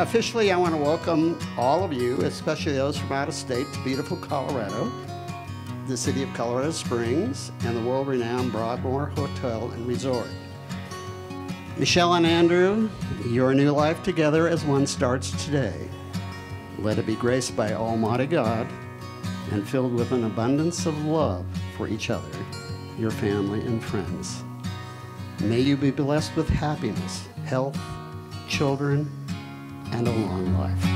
officially, I want to welcome all of you, especially those from out of state, to beautiful Colorado, the city of Colorado Springs, and the world renowned Broadmoor Hotel and Resort. Michelle and Andrew, your new life together as one starts today. Let it be graced by Almighty God and filled with an abundance of love for each other, your family, and friends. May you be blessed with happiness, health, children, and a long life.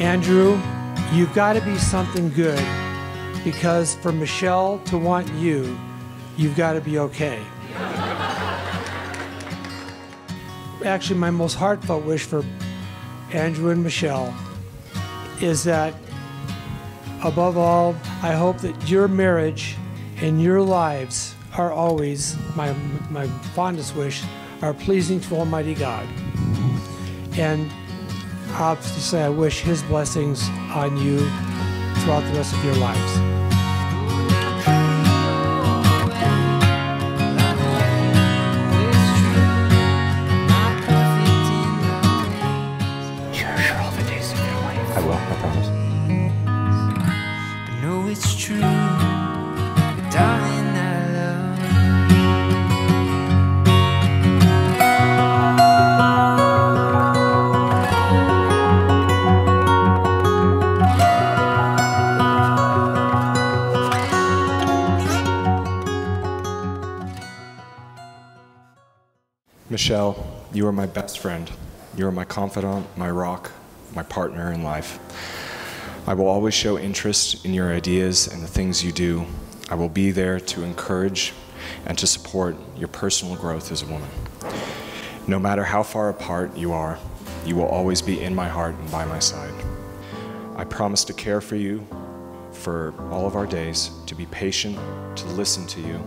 Andrew, you've got to be something good because for Michelle to want you, you've got to be okay. Actually, my most heartfelt wish for Andrew and Michelle is that, above all, I hope that your marriage and your lives are always, my, my fondest wish, are pleasing to Almighty God. And obviously, say I wish His blessings on you throughout the rest of your lives. Michelle, you are my best friend. You are my confidant, my rock, my partner in life. I will always show interest in your ideas and the things you do. I will be there to encourage and to support your personal growth as a woman. No matter how far apart you are, you will always be in my heart and by my side. I promise to care for you for all of our days, to be patient, to listen to you,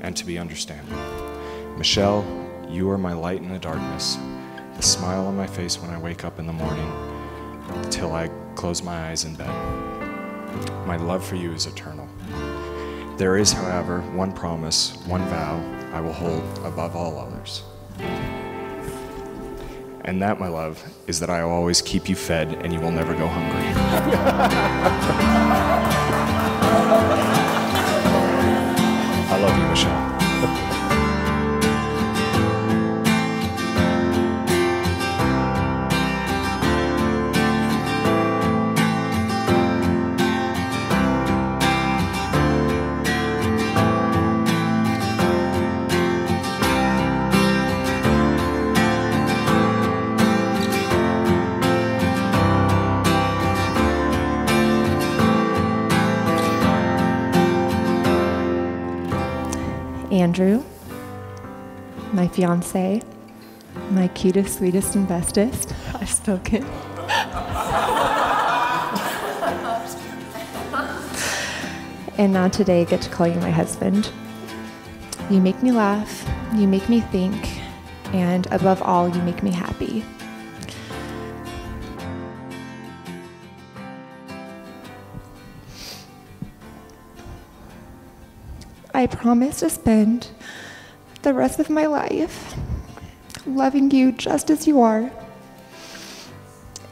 and to be understanding. Michelle, you are my light in the darkness, the smile on my face when I wake up in the morning, till I close my eyes in bed. My love for you is eternal. There is, however, one promise, one vow I will hold above all others. And that, my love, is that I will always keep you fed and you will never go hungry. I love you, Michelle. Andrew, my fiance, my cutest, sweetest, and bestest. I've spoken. and now today I get to call you my husband. You make me laugh, you make me think, and above all, you make me happy. I promise to spend the rest of my life loving you just as you are,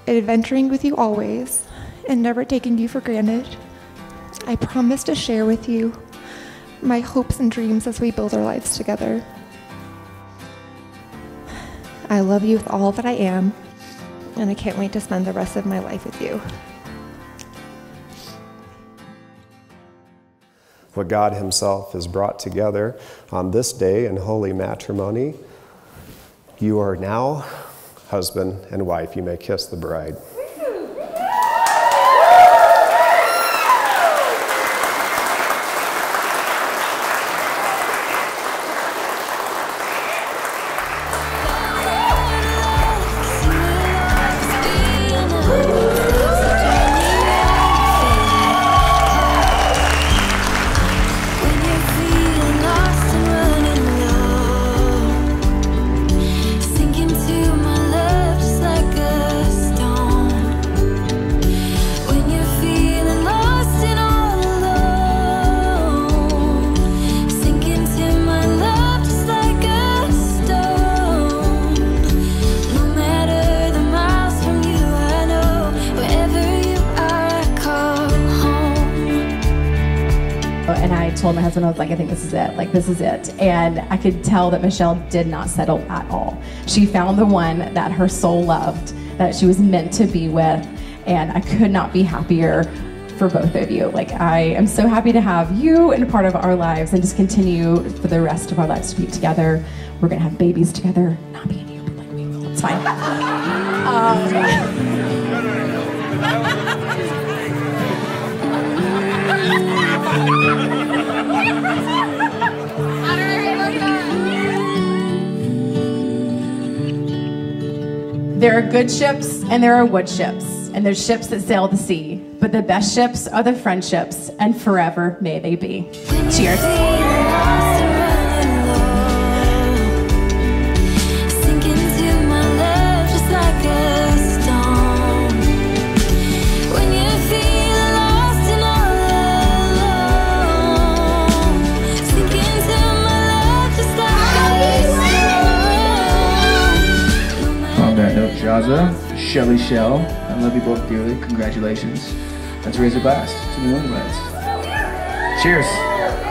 adventuring with you always, and never taking you for granted. I promise to share with you my hopes and dreams as we build our lives together. I love you with all that I am, and I can't wait to spend the rest of my life with you. What God Himself has brought together on this day in holy matrimony, you are now husband and wife. You may kiss the bride. Told my husband, I was like, I think this is it. Like, this is it. And I could tell that Michelle did not settle at all. She found the one that her soul loved, that she was meant to be with. And I could not be happier for both of you. Like, I am so happy to have you and a part of our lives and just continue for the rest of our lives to be together. We're going to have babies together. Not me and you, but like we will. It's fine. Um, There are good ships and there are wood ships, and there's ships that sail the sea. But the best ships are the friendships, and forever may they be. Cheers. Shelly Shell, I love you both dearly. Congratulations. Let's raise a glass to the newlyweds. Cheers.